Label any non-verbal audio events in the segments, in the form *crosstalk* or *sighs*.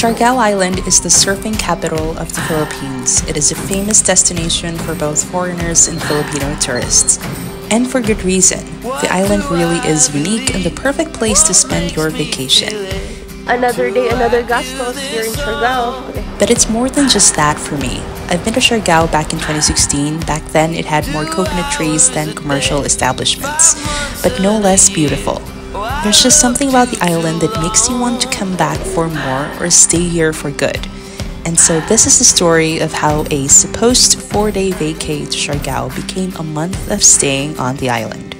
Siargao Island is the surfing capital of the Philippines. It is a famous destination for both foreigners and Filipino tourists. And for good reason. The island really is unique and the perfect place to spend your vacation. Another day, another gastos here in Siargao. Okay. But it's more than just that for me. I've been to Siargao back in 2016. Back then, it had more coconut trees than commercial establishments, but no less beautiful. There's just something about the island that makes you want to come back for more or stay here for good. And so this is the story of how a supposed four-day vacay to Siargao became a month of staying on the island.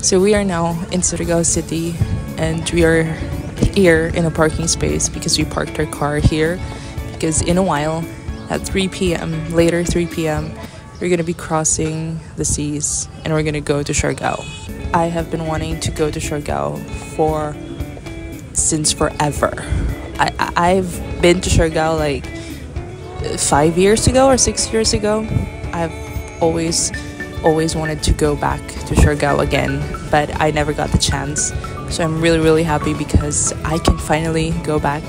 So we are now in Surigao City and we are here in a parking space because we parked our car here because in a while at 3 p.m. later 3 p.m. we're to be crossing the seas and we're to go to Siargao. I have been wanting to go to Siargao for since forever. I I've been to Siargao like 5 years ago or 6 years ago. I've always always wanted to go back to Siargao again, but I never got the chance. So I'm really, really happy because I can finally go back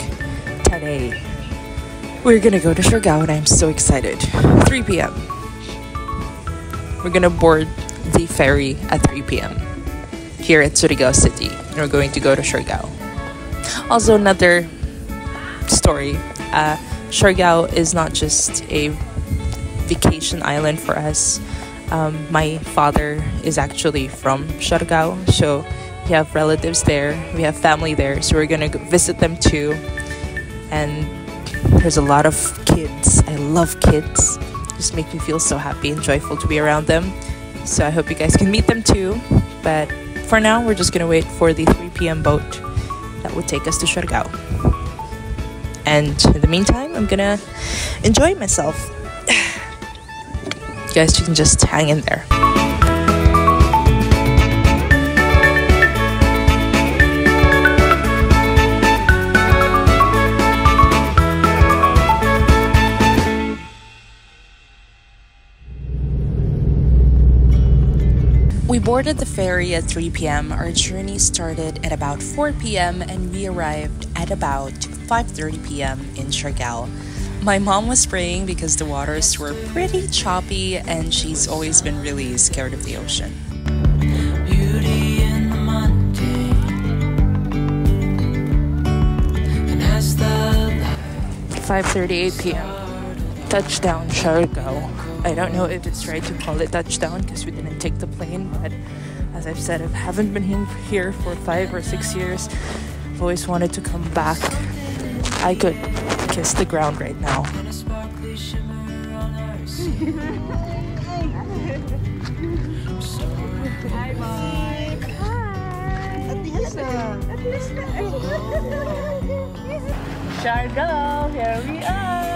today. We're gonna go to Siargao and I'm so excited. 3 p.m. We're gonna board the ferry at 3 p.m. here at Surigao City and we're going to go to Siargao. Also, another story uh, is not just a vacation island for us. Um, my father is actually from Siargao, so we have relatives there, we have family there, so we're gonna visit them too. And there's a lot of kids. I love kids. Just make me feel so happy and joyful to be around them. So I hope you guys can meet them too. But for now, we're just gonna wait for the 3 p.m. boat that would take us to Siargao. And in the meantime, I'm gonna enjoy myself. *sighs* you guys you can just hang in there. Boarded the ferry at 3 p.m. Our journey started at about 4 p.m. and we arrived at about 5:30 p.m. in Siargao. My mom was praying because the waters were pretty choppy and she's always been really scared of the ocean. 5:38 p.m. Touchdown Siargao. I don't know if it's right to call it touchdown because we didn't take the plane, but as I've said, I haven't been here for five or six years. I've always wanted to come back. I could kiss the ground right now. Hi, Mike. Hi. Siargao, here we are.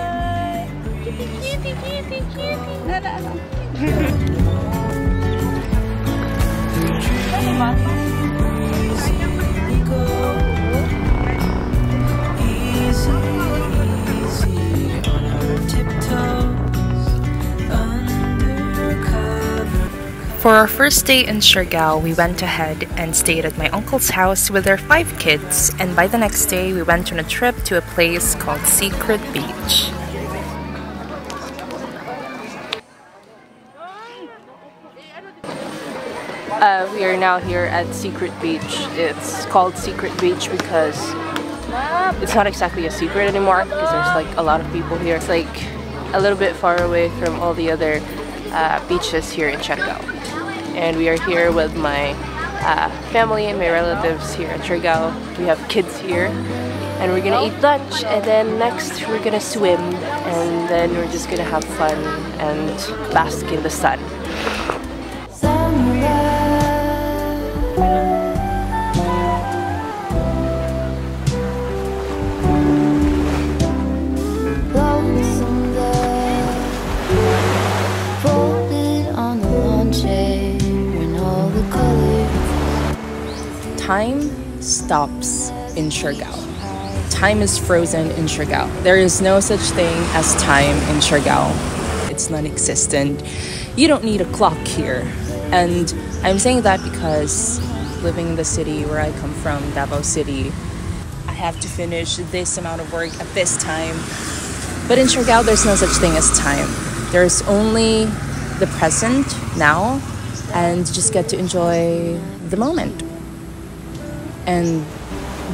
For our first day in Siargao, we went ahead and stayed at my uncle's house with our five kids, and by the next day, we went on a trip to a place called Secret Beach. Uh, we are now here at Secret Beach. It's called Secret Beach because it's not exactly a secret anymore because there's like a lot of people here. It's like a little bit far away from all the other uh, beaches here in Siargao. And we are here with my uh, family and my relatives here in Siargao. We have kids here and we're gonna eat lunch and then next we're gonna swim and then we're just gonna have fun and bask in the sun. Time stops in Siargao. Time is frozen in Siargao. There is no such thing as time in Siargao. it's non existent. You don't need a clock here. And I'm saying that because living in the city where I come from, Davao City, I have to finish this amount of work at this time. But in Siargao, there's no such thing as time. There's only the present now and just get to enjoy the moment. And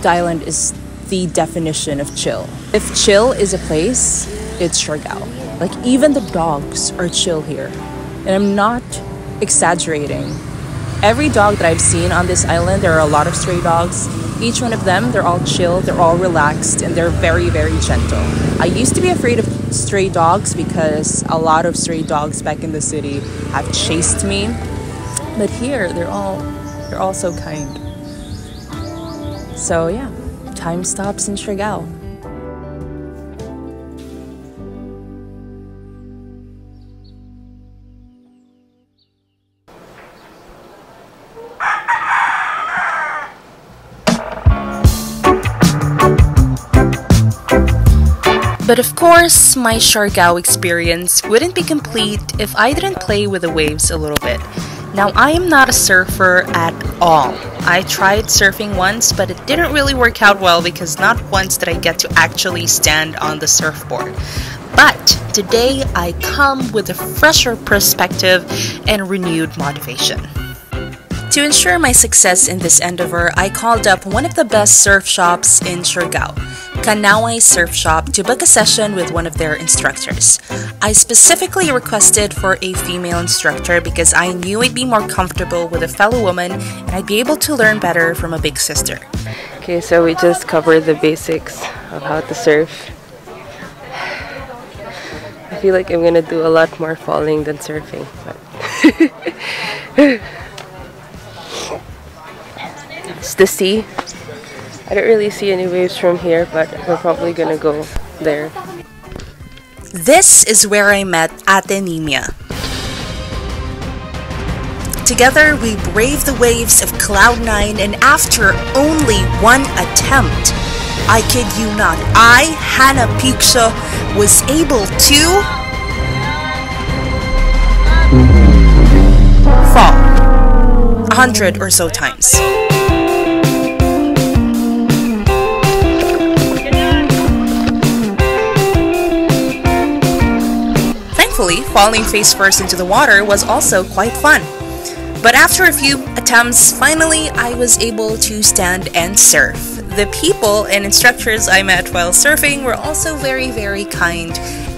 the island is the definition of chill. If chill is a place, it's Siargao. Like even the dogs are chill here. And I'm not exaggerating. Every dog that I've seen on this island, there are a lot of stray dogs. Each one of them, they're all chill, they're all relaxed, and they're very, very gentle. I used to be afraid of stray dogs because a lot of stray dogs back in the city have chased me. But here, they're all they're all so kind. So yeah, time stops in Siargao. But of course, my Siargao experience wouldn't be complete if I didn't play with the waves a little bit. Now, I am not a surfer at all. I tried surfing once, but it didn't really work out well because not once did I get to actually stand on the surfboard. But today I come with a fresher perspective and renewed motivation. To ensure my success in this endeavor, I called up one of the best surf shops in Siargao, Kanawai Surf Shop, to book a session with one of their instructors. I specifically requested for a female instructor because I knew I'd be more comfortable with a fellow woman and I'd be able to learn better from a big sister. Okay, so we just covered the basics of how to surf. I feel like I'm gonna do a lot more falling than surfing, but *laughs* it's the sea. I don't really see any waves from here, but we're probably gonna go there. This is where I met Ate Nimia. Together, we braved the waves of Cloud9, and after only one attempt, I kid you not, I, Hanna Piccio, was able to fall a hundred or so times. Thankfully, falling face first into the water was also quite fun. But after a few attempts, finally I was able to stand and surf. The people and instructors I met while surfing were also very, very kind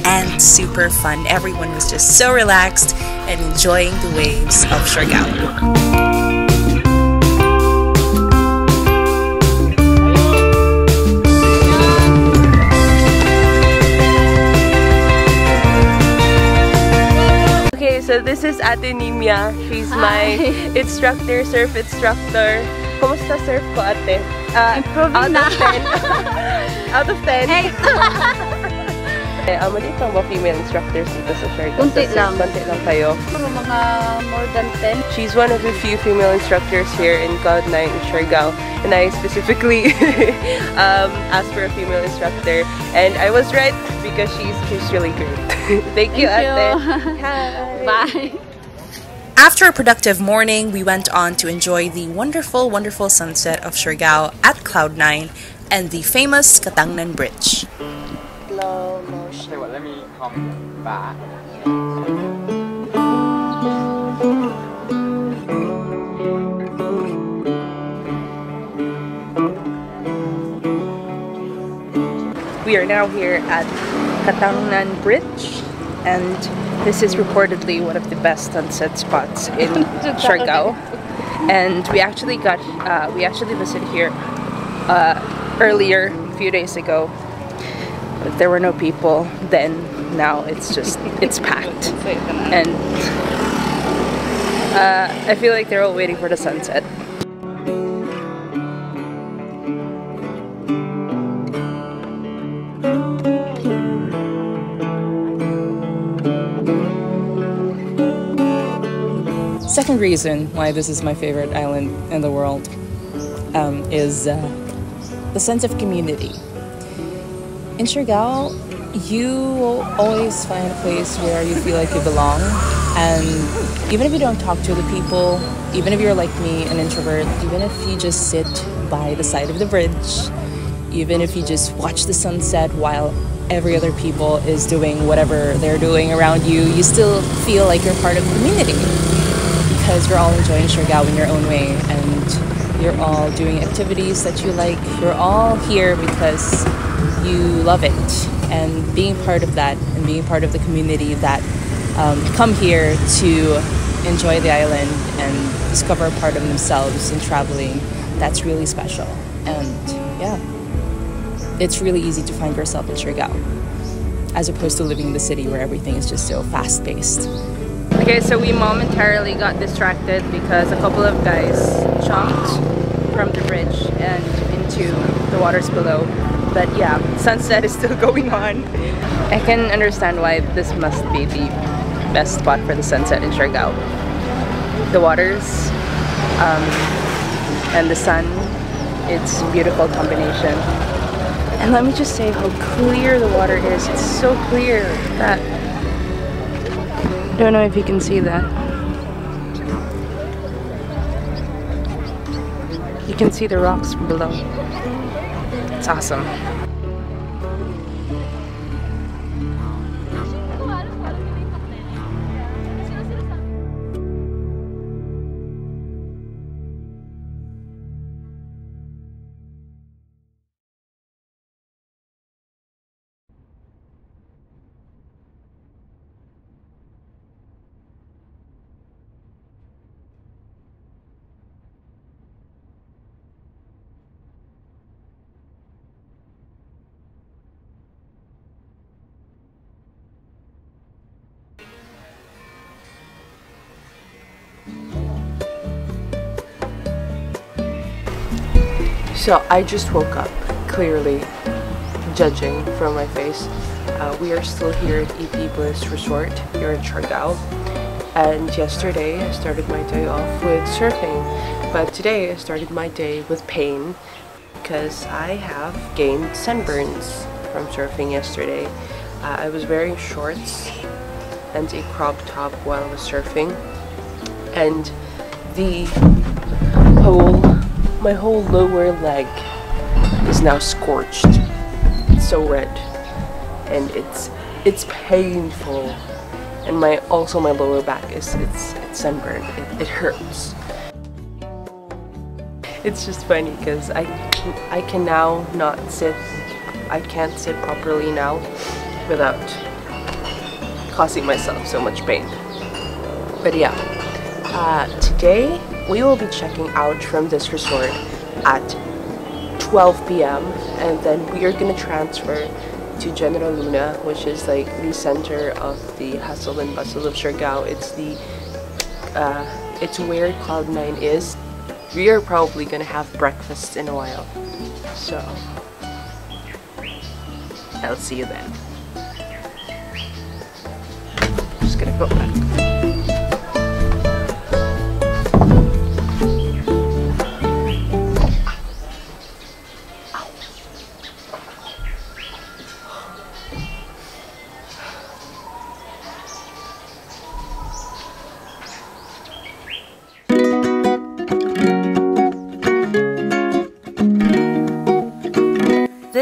and super fun. Everyone was just so relaxed and enjoying the waves of Siargao. So this is Ate Nimia. She's my *laughs* instructor, surf instructor. Kumusta surf ko, ate? Uh, Improving out na. Of 10. out of 10. *laughs* Hey! *laughs* Eh, ah, maliit lang ba female instructors dito sa Siargao? Kunti Sa lang. Kunti lang kayo. Puro mga more than 10. She's one of the few female instructors here in Cloud9 in Siargao. And I specifically *laughs* um, asked for a female instructor. And I was right because she's, she's really great. *laughs* Thank you, Thank ate. you. Hi. *laughs* Bye! After a productive morning, we went on to enjoy the wonderful, wonderful sunset of Siargao at Cloud9 and the famous Catangnan Bridge. Slow motion. Okay, well, let me come back. We are now here at Catangnan Bridge, and this is reportedly one of the best sunset spots in *laughs* Siargao. And we actually got, uh, we actually visited here uh, earlier, a few days ago. There were no people then. Now it's just, it's packed. And uh, I feel like they're all waiting for the sunset. Second reason why this is my favorite island in the world um, is uh, the sense of community. In Siargao, you will always find a place where you feel like you belong. And even if you don't talk to other people, even if you're like me, an introvert, even if you just sit by the side of the bridge, even if you just watch the sunset while every other people is doing whatever they're doing around you, you still feel like you're part of the community because you're all enjoying Siargao in your own way and you're all doing activities that you like. You're all here because you love it. And being part of that and being part of the community that um, come here to enjoy the island and discover a part of themselves in traveling that's really special. And yeah it's really easy to find yourself in Siargao as opposed to living in the city where everything is just so fast paced Okay, so we momentarily got distracted because a couple of guys jumped from the bridge and into the waters below. But yeah, sunset is still *laughs* going on. I can understand why this must be the best spot for the sunset in Siargao. The waters um, and the sun, it's a beautiful combination. And let me just say how clear the water is. It's so clear that don't know if you can see that. You can see the rocks below. It's awesome. So I just woke up, clearly judging from my face. Uh, we are still here at EP Bliss Resort here in Siargao. And yesterday I started my day off with surfing. But today I started my day with pain because I have gained sunburns from surfing yesterday. Uh, I was wearing shorts and a crop top while I was surfing. And the my whole lower leg is now scorched. It's so red. And it's it's painful. And my also my lower back is it's it's sunburned. It, it hurts. It's just funny because I I can now not sit I can't sit properly now without causing myself so much pain. But yeah, uh, today we will be checking out from this resort at 12 p.m. and then we are gonna transfer to General Luna, which is like the center of the hustle and bustle of Siargao. It's the uh, it's where Cloud9 is. We are probably gonna have breakfast in a while, so I'll see you then. Just gonna go back.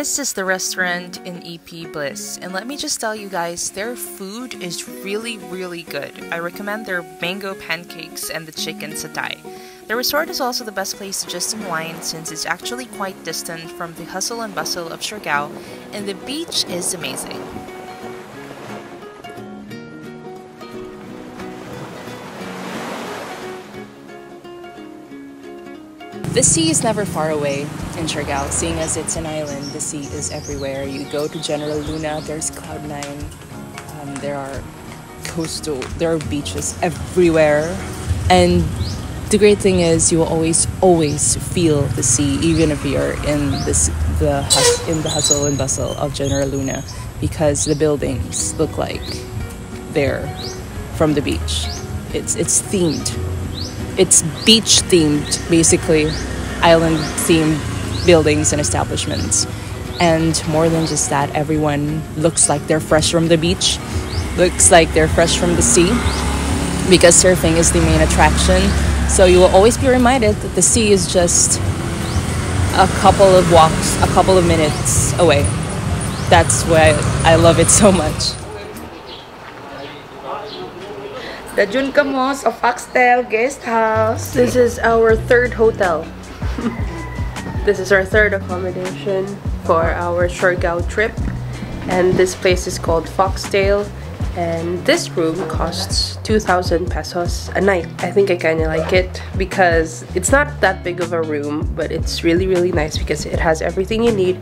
This is the restaurant in EP Bliss, and let me just tell you guys, their food is really, really good. I recommend their mango pancakes and the chicken satay. The resort is also the best place to just unwind since it's actually quite distant from the hustle and bustle of Siargao, and the beach is amazing. The sea is never far away in Siargao, seeing as it's an island. The sea is everywhere. You go to General Luna, there's Cloud9. Um, there are coastal, there are beaches everywhere, and the great thing is you will always, always feel the sea, even if you're in this the in the hustle and bustle of General Luna, because the buildings look like they're from the beach. It's it's themed it's beach themed basically island themed buildings and establishments And more than just that, everyone looks like they're fresh from the beach, looks like they're fresh from the sea, because surfing is the main attraction. So you will always be reminded that the sea is just a couple of walks, a couple of minutes away. That's why I love it so much. The Juncamos of Foxtail Guest House. This is our third hotel. *laughs* this is our third accommodation for our Siargao trip. And this place is called Foxtail. And this room costs 2,000 pesos a night. I think I kind of like it because it's not that big of a room, but it's really, really nice because it has everything you need.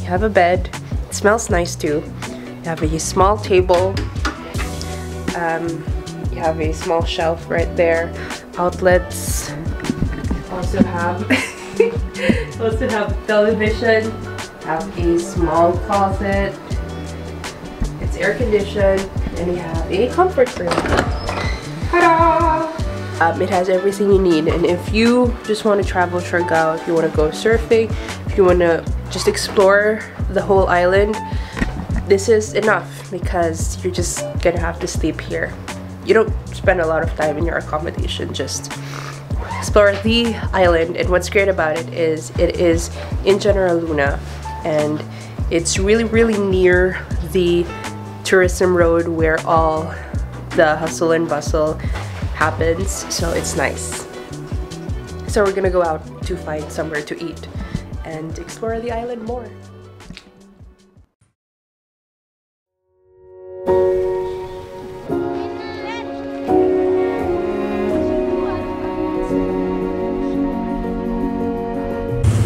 You have a bed, it smells nice too. You have a small table. Um, you have a small shelf right there. Outlets. Also have *laughs* also have television. Have a small closet. It's air conditioned. And you have a comfort room. Um, it has everything you need. And if you just want to travel Siargao, if you want to go surfing if you want to just explore the whole island this is enough because you're just gonna have to sleep here you don't spend a lot of time in your accommodation just explore the island. And what's great about it is it is in General Luna and it's really really near the tourism road where all the hustle and bustle happens so it's nice. So we're gonna go out to find somewhere to eat and explore the island more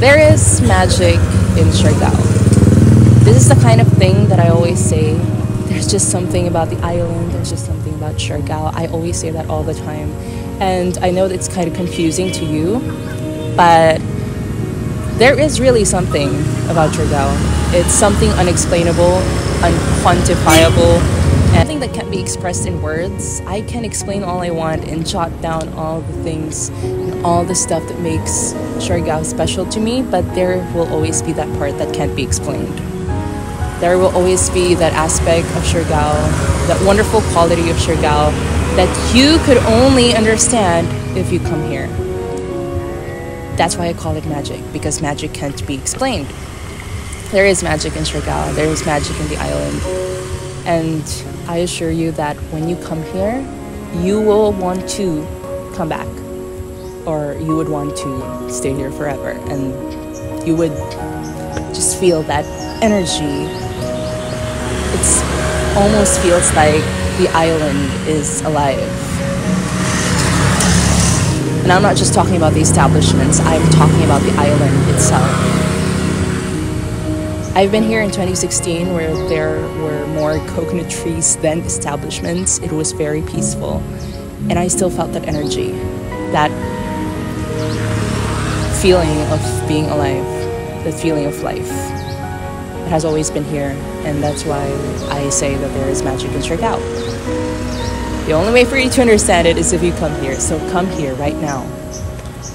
There is magic in Siargao. This is the kind of thing that I always say. There's just something about the island, there's just something about Siargao. I always say that all the time. And I know it's kind of confusing to you, but there is really something about Siargao. It's something unexplainable, unquantifiable, and something that can't be expressed in words. I can explain all I want and jot down all the things and all the stuff that makes Siargao special to me, but there will always be that part that can't be explained. There will always be that aspect of Siargao, that wonderful quality of Siargao that you could only understand if you come here. That's why I call it magic, because magic can't be explained. There is magic in Siargao, there is magic in the island. And I assure you that when you come here, you will want to come back or you would want to stay here forever. And you would just feel that energy. It almost feels like the island is alive. And i'm not just talking about the establishments i'm talking about the island itself. I've been here in 2016 where there were more coconut trees than establishments. It was very peaceful. And I still felt that energy, feeling of being alive, the feeling of life. It has always been here, and that's why I say that there is magic in Siargao. The only way for you to understand it is if you come here, so come here right now.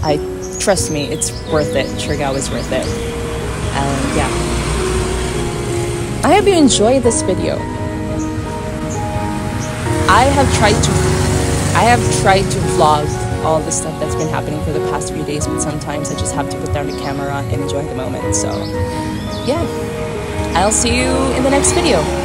I trust me, it's worth it. Siargao is worth it. And yeah. I hope you enjoyed this video. I have tried to I have tried to vlog all the stuff that's been happening for the past few days, but sometimes I just have to put down the camera and enjoy the moment. So, yeah, I'll see you in the next video.